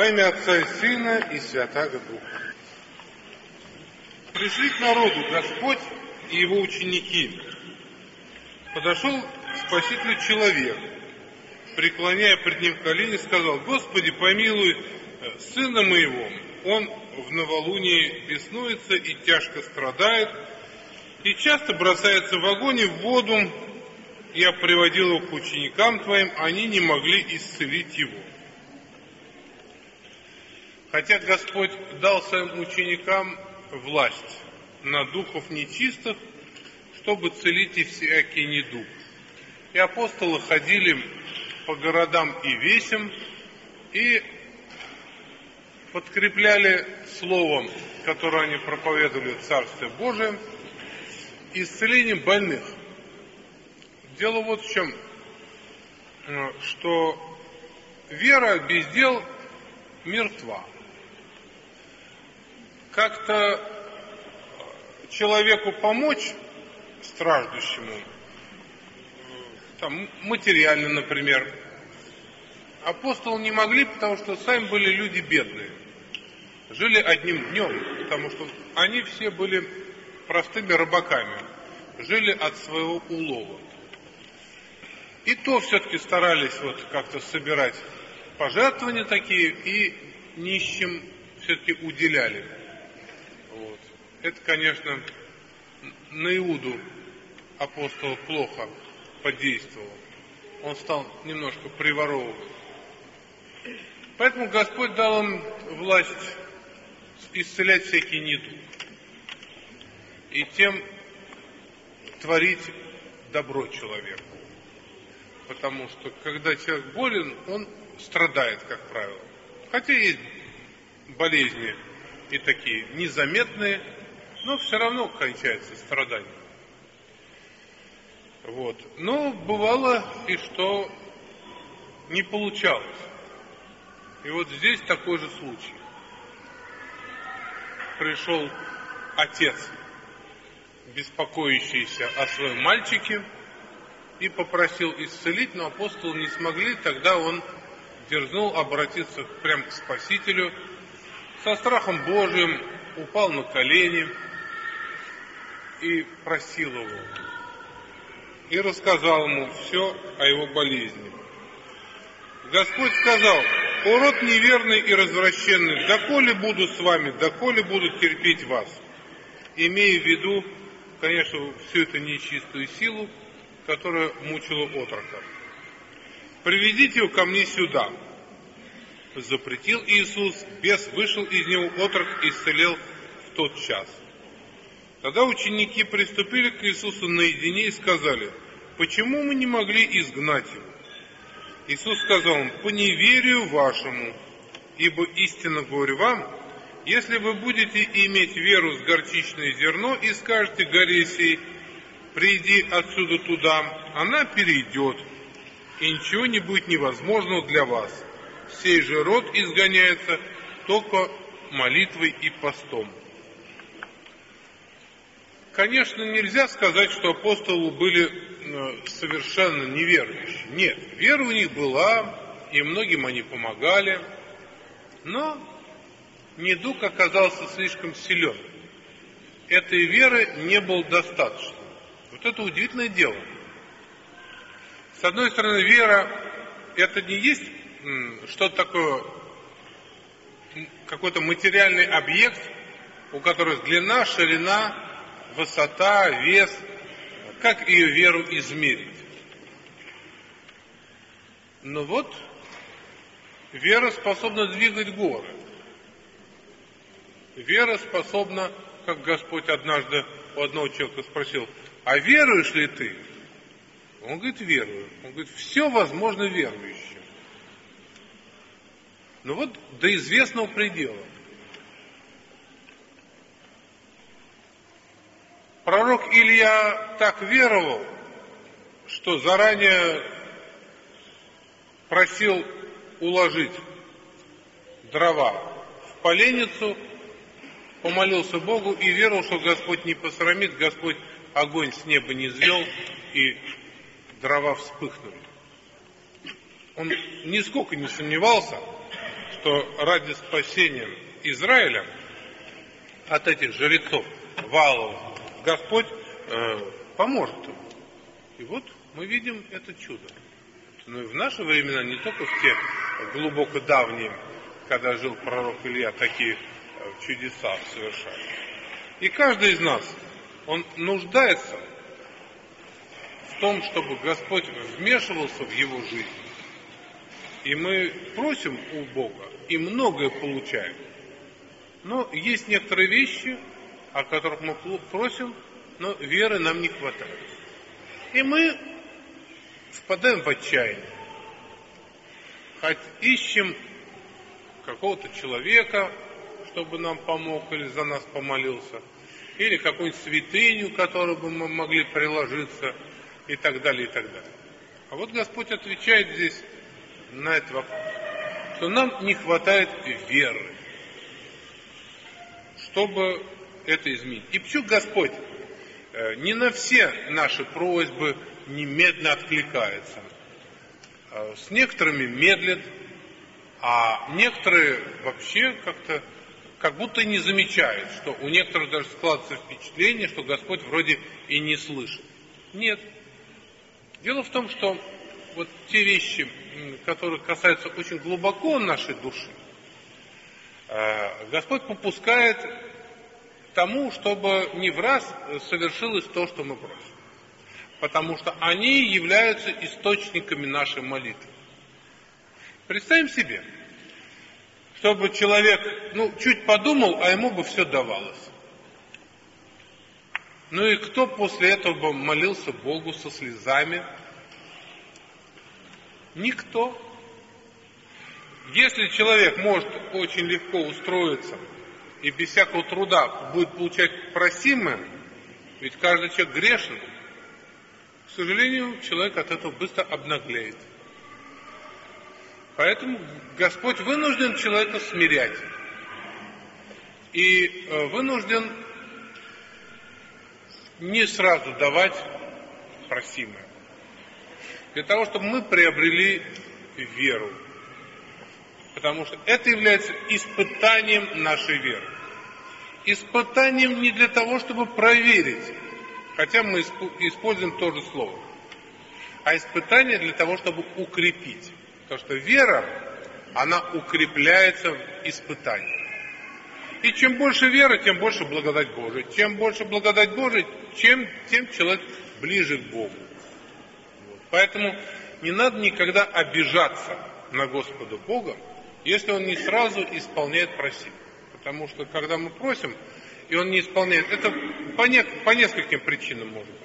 Во имя Отца и Сына и Святаго Духа. Пришли к народу Господь и его ученики. Подошел Спасителю человек, преклоняя пред ним колени, сказал, Господи, помилуй э, сына моего, он в новолунии беснуется и тяжко страдает, и часто бросается в огонь и в воду. Я приводил его к ученикам твоим, они не могли исцелить его. Хотя Господь дал своим ученикам власть на духов нечистых, чтобы целить и всякий недуг. И апостолы ходили по городам и весям и подкрепляли словом, которое они проповедовали в Царстве Божие, исцелением больных. Дело вот в чем, э, что вера без дел мертва. Как-то человеку помочь страждущему, там, материально, например, апостолы не могли, потому что сами были люди бедные. Жили одним днем, потому что они все были простыми рыбаками, жили от своего улова. И то все-таки старались вот как-то собирать пожертвования такие и нищим все-таки уделяли. Это, конечно, на Иуду апостол плохо подействовал. Он стал немножко приворовывать. Поэтому Господь дал им власть исцелять всякий недуг. И тем творить добро человеку. Потому что когда человек болен, он страдает, как правило. Хотя есть болезни и такие незаметные, но все равно кончается страдание. Вот. Но бывало и что не получалось. И вот здесь такой же случай. Пришел отец, беспокоящийся о своем мальчике, и попросил исцелить, но апостолы не смогли, тогда он дерзнул обратиться прямо к Спасителю, со страхом Божиим упал на колени и просил его. И рассказал ему все о его болезни. Господь сказал, урод неверный и развращенный, доколе буду с вами, доколе буду терпеть вас, имея в виду, конечно, всю эту нечистую силу, которая мучила отрока. Приведите его ко мне сюда. Запретил Иисус, бес вышел из него, отрок исцелел в тот час. Тогда ученики приступили к Иисусу наедине и сказали, почему мы не могли изгнать его? Иисус сказал им, по неверию вашему, ибо истинно говорю вам, если вы будете иметь веру с горчичное зерно и скажете горе сей, приди отсюда туда, она перейдет, и ничего не будет невозможного для вас. Сей же род изгоняется только молитвой и постом. Конечно, нельзя сказать, что апостолы были э, совершенно неверующие. Нет, вера у них была, и многим они помогали, но недуг оказался слишком силен. Этой веры не было достаточно. Вот это удивительное дело. С одной стороны, вера это не есть что-то такое, какой-то материальный объект, у которого длина, ширина, высота, вес, как ее веру измерить. Но вот вера способна двигать горы. Вера способна, как Господь однажды у одного человека спросил, а веруешь ли ты? Он говорит, верую. Он говорит, все возможно верующим. Ну вот до известного предела. Пророк Илья так веровал, что заранее просил уложить дрова в поленницу, помолился Богу и верил, что Господь не посрамит, Господь огонь с неба не звел, и дрова вспыхнули. Он нисколько не сомневался, что ради спасения Израиля от этих жрецов, валов, Господь э, поможет им. И вот мы видим это чудо. Но ну и в наши времена, не только в те глубоко давние, когда жил пророк Илья, такие э, чудеса совершали. И каждый из нас, он нуждается в том, чтобы Господь вмешивался в его жизнь. И мы просим у Бога, и многое получаем. Но есть некоторые вещи, о которых мы просим, но веры нам не хватает. И мы впадаем в отчаяние. Хоть ищем какого-то человека, чтобы нам помог или за нас помолился, или какую-нибудь святыню, которую бы мы могли приложиться, и так далее, и так далее. А вот Господь отвечает здесь на этот вопрос, что нам не хватает веры, чтобы это изменить. И почему Господь э, не на все наши просьбы немедленно откликается. Э, с некоторыми медлит, а некоторые вообще как-то как будто не замечают, что у некоторых даже складывается впечатление, что Господь вроде и не слышит. Нет. Дело в том, что вот те вещи, которые касаются очень глубоко нашей души, э, Господь попускает тому, чтобы не в раз совершилось то, что мы просим. Потому что они являются источниками нашей молитвы. Представим себе, чтобы человек, ну, чуть подумал, а ему бы все давалось. Ну и кто после этого бы молился Богу со слезами? Никто. Если человек может очень легко устроиться и без всякого труда будет получать просимое, ведь каждый человек грешен, к сожалению, человек от этого быстро обнаглеет. Поэтому Господь вынужден человека смирять. И э, вынужден не сразу давать просимое. Для того, чтобы мы приобрели веру. Потому что это является испытанием нашей веры. Испытанием не для того, чтобы проверить, хотя мы используем то же слово, а испытание для того, чтобы укрепить. Потому что вера, она укрепляется в испытании. И чем больше веры, тем больше благодать Божия. Чем больше благодать Божия, чем, тем человек ближе к Богу. Вот. Поэтому не надо никогда обижаться на Господа Бога, если Он не сразу исполняет просить. Потому что когда мы просим, и Он не исполняет, это по, не, по нескольким причинам может быть.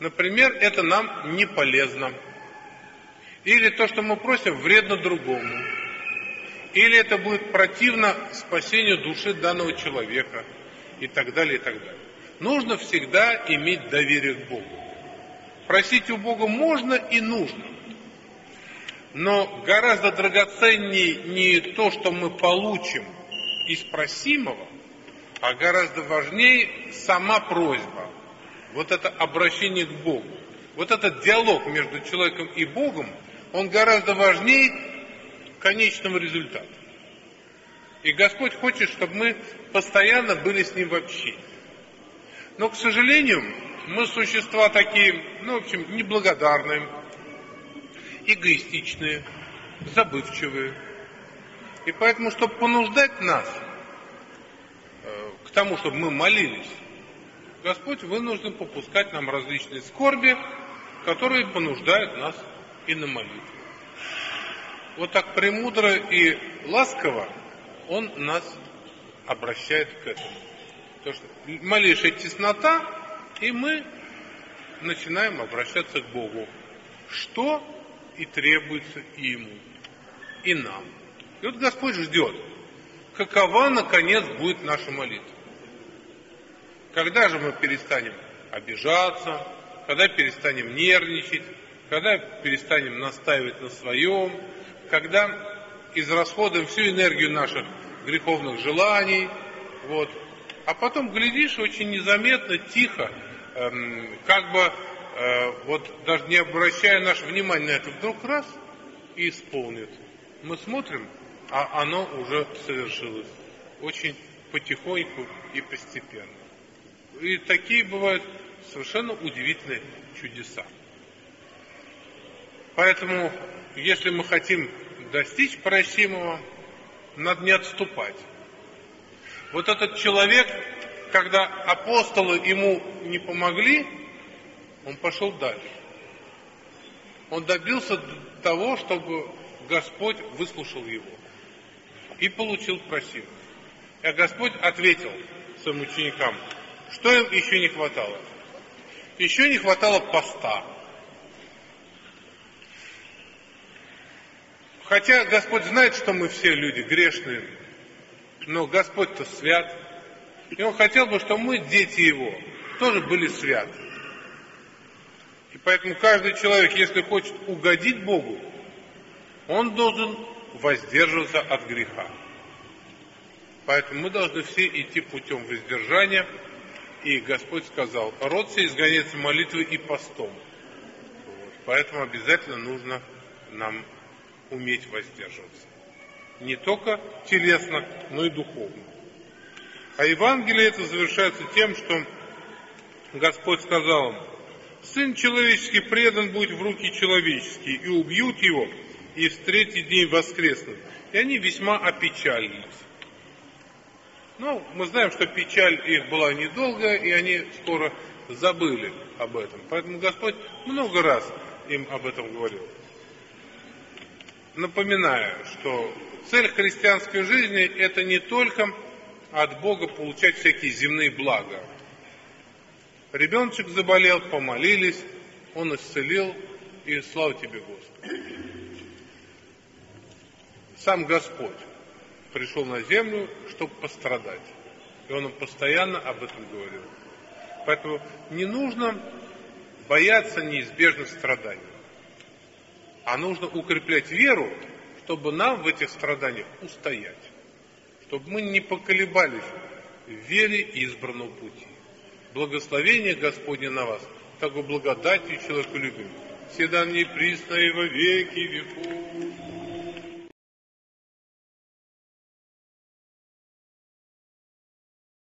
Например, это нам не полезно. Или то, что мы просим, вредно другому или это будет противно спасению души данного человека и так далее, и так далее. Нужно всегда иметь доверие к Богу. Просить у Бога можно и нужно. Но гораздо драгоценнее не то, что мы получим из просимого, а гораздо важнее сама просьба. Вот это обращение к Богу. Вот этот диалог между человеком и Богом, он гораздо важнее конечному результату. И Господь хочет, чтобы мы постоянно были с Ним в общении. Но, к сожалению, мы существа такие, ну, в общем, неблагодарные, эгоистичные, забывчивые. И поэтому, чтобы понуждать нас э, к тому, чтобы мы молились, Господь вынужден попускать нам различные скорби, которые понуждают нас и на молитву вот так премудро и ласково он нас обращает к этому. То, что малейшая теснота, и мы начинаем обращаться к Богу. Что и требуется и Ему, и нам. И вот Господь ждет, какова, наконец, будет наша молитва. Когда же мы перестанем обижаться, когда перестанем нервничать, когда перестанем настаивать на своем, когда израсходуем всю энергию наших греховных желаний, вот, а потом глядишь очень незаметно, тихо, эм, как бы э, вот даже не обращая наше внимание на это, вдруг раз и исполнит. Мы смотрим, а оно уже совершилось. Очень потихоньку и постепенно. И такие бывают совершенно удивительные чудеса. Поэтому, если мы хотим достичь просимого, надо не отступать. Вот этот человек, когда апостолы ему не помогли, он пошел дальше. Он добился того, чтобы Господь выслушал его и получил просимое. А Господь ответил своим ученикам, что им еще не хватало. Еще не хватало поста. Хотя Господь знает, что мы все люди грешные, но Господь-то свят. И Он хотел бы, чтобы мы, дети Его, тоже были святы. Поэтому каждый человек, если хочет угодить Богу, он должен воздерживаться от греха. Поэтому мы должны все идти путем воздержания. И Господь сказал, род все изгоняется молитвой и постом. Вот. Поэтому обязательно нужно нам уметь воздерживаться. Не только телесно, но и духовно. А Евангелие это завершается тем, что Господь сказал им, Сын человеческий предан будет в руки человеческие, и убьют его, и в третий день воскреснут. И они весьма опечалились. Ну, мы знаем, что печаль их была недолгая, и они скоро забыли об этом. Поэтому Господь много раз им об этом говорил. Напоминаю, что цель христианской жизни – это не только от Бога получать всякие земные блага. Ребеночек заболел, помолились, он исцелил, и слава тебе, Господи. Сам Господь пришел на землю, чтобы пострадать. И он постоянно об этом говорил. Поэтому не нужно бояться неизбежных страданий, а нужно укреплять веру, чтобы нам в этих страданиях устоять, чтобы мы не поколебались в вере избранного пути. Благословение Господне на вас, так и благодатью человеку любим. Всегда мне присно и во веки веков.